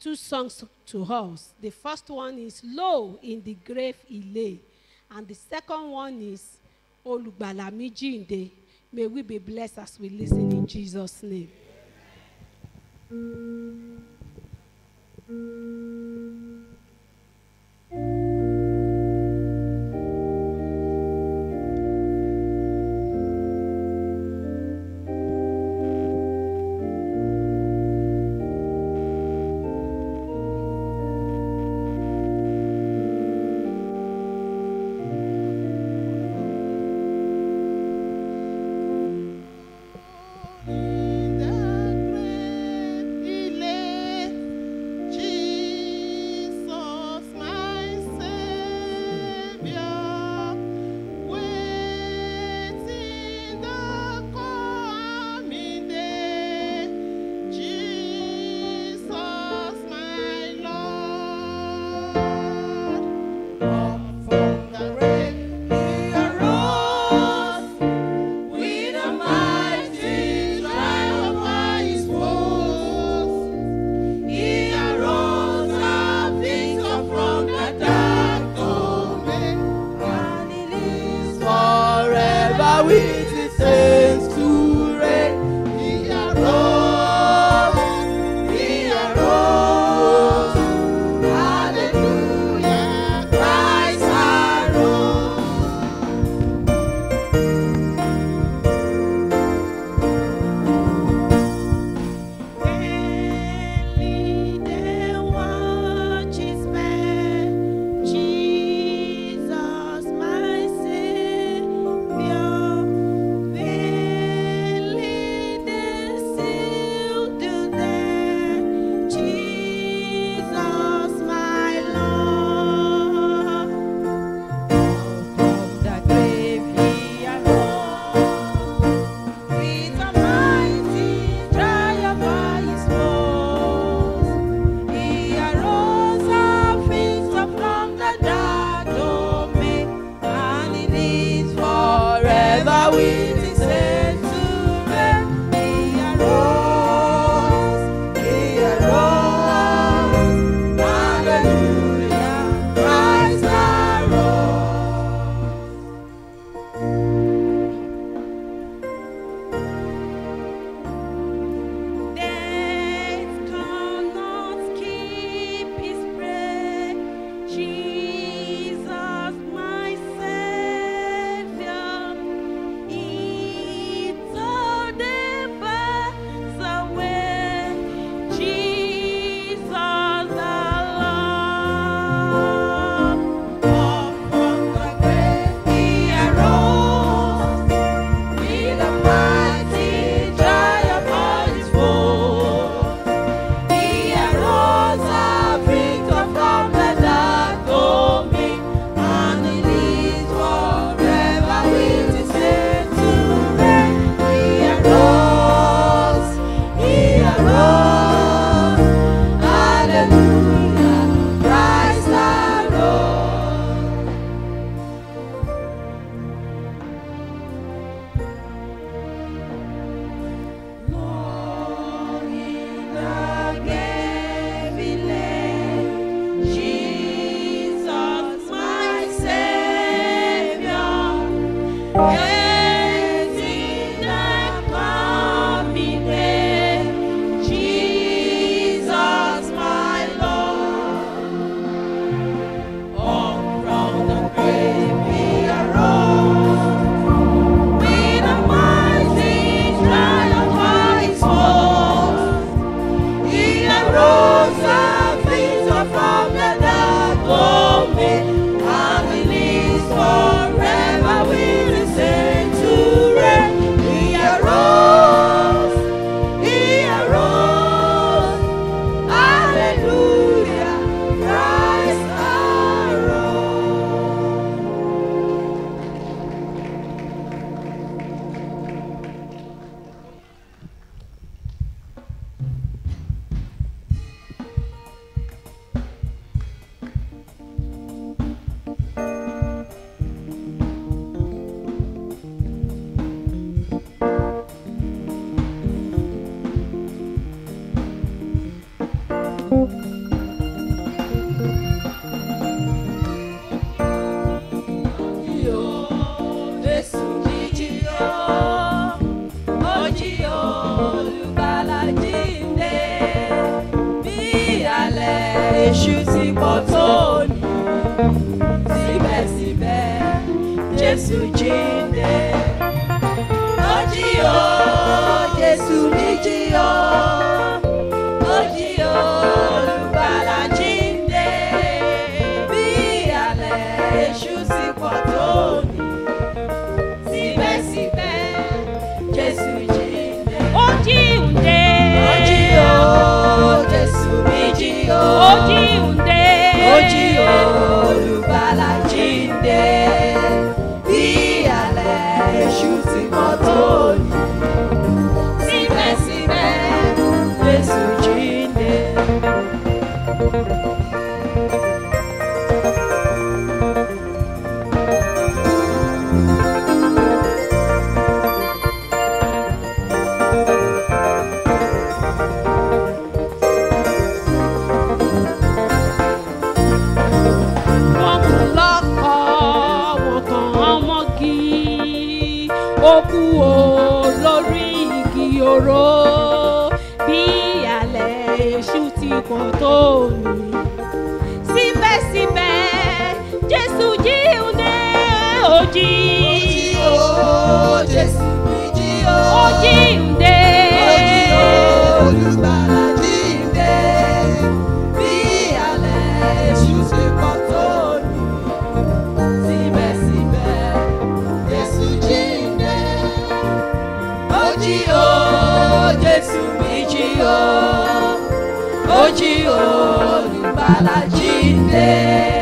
two songs to us. The first one is "Low in the grave he lay. And the second one is Olugbala mi jinde. May we be blessed as we listen in Jesus' name. Amen. Yesu jinde ó kú o lórí igi oró bí alẹ́ èṣù ti pọ̀ tó mi. síbẹ̀síbẹ̀ Jésù jí òde òjì. ó o Jésù. de ouro para te ter.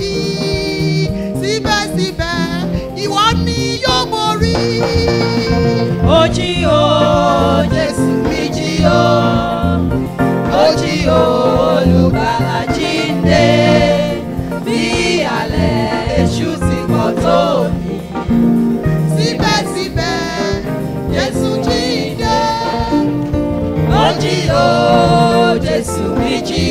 yìí síbẹ̀síbẹ̀ ìwọ ni yóò borí. ó jí o Jésù mi jí o ó jí o olùgbàlà jíǹde bí alẹ́ èṣù ti pọ̀ tó mi. síbẹ̀síbẹ̀ Jésù jíǹde o Jésù mi jí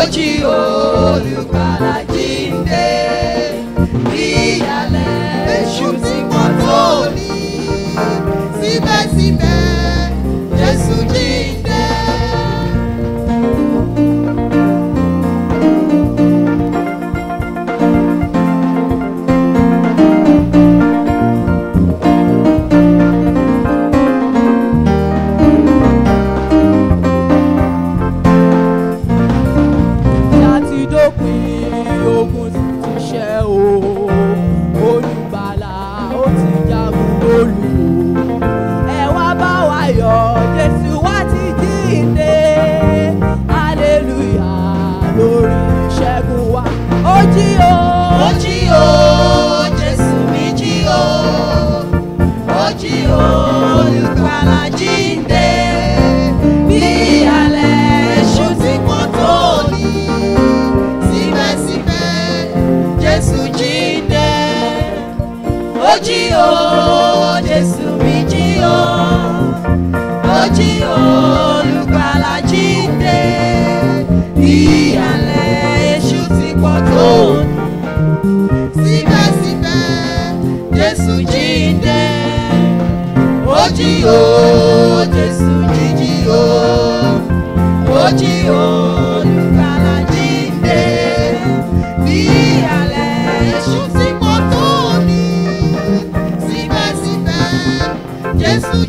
ojì olùgbàlà jíǹde ìyàlẹ̀ èṣù tí wọ́n tó ní síbẹ̀síbẹ̀.